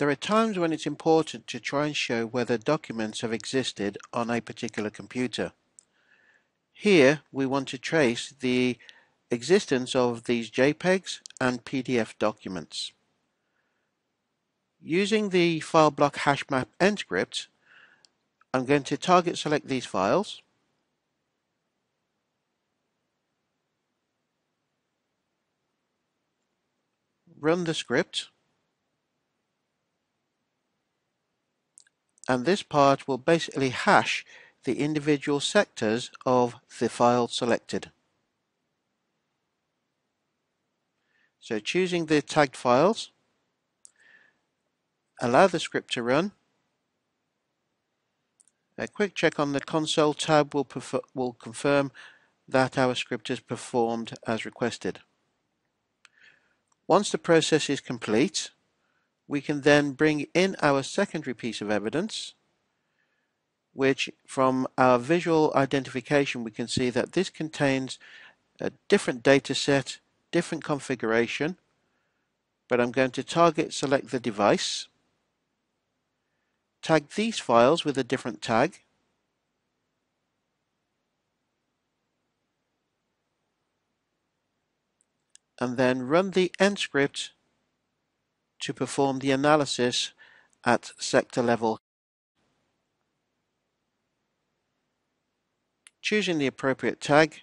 There are times when it's important to try and show whether documents have existed on a particular computer. Here we want to trace the existence of these JPEGs and PDF documents. Using the file block hashmap EnScript, I'm going to target select these files run the script and this part will basically hash the individual sectors of the file selected. So choosing the tagged files, allow the script to run. A quick check on the console tab will, will confirm that our script is performed as requested. Once the process is complete, we can then bring in our secondary piece of evidence which from our visual identification we can see that this contains a different data set, different configuration, but I'm going to target select the device, tag these files with a different tag, and then run the EnScript to perform the analysis at sector level. Choosing the appropriate tag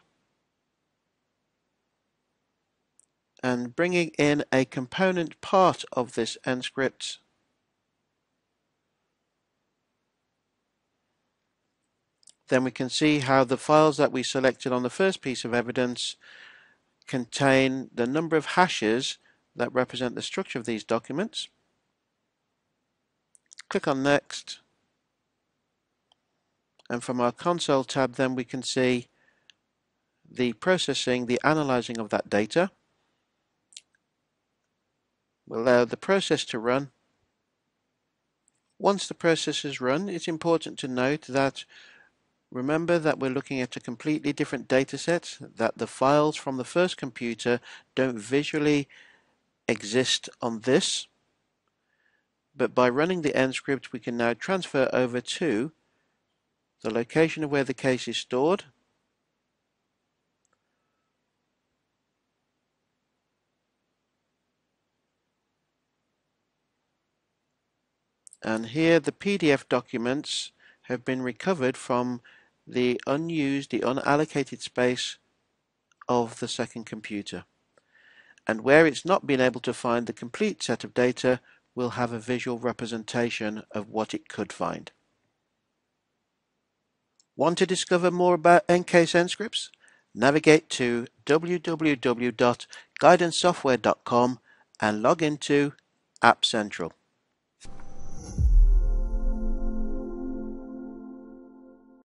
and bringing in a component part of this EnScript then we can see how the files that we selected on the first piece of evidence contain the number of hashes that represent the structure of these documents. Click on Next. And from our console tab then we can see the processing, the analyzing of that data. We'll allow the process to run. Once the process is run, it's important to note that Remember that we're looking at a completely different data set, that the files from the first computer don't visually exist on this but by running the EnScript we can now transfer over to the location of where the case is stored. And here the PDF documents have been recovered from the unused, the unallocated space of the second computer and where it's not been able to find the complete set of data, we'll have a visual representation of what it could find. Want to discover more about EnCase scripts? Navigate to www.guidancesoftware.com and log into App Central.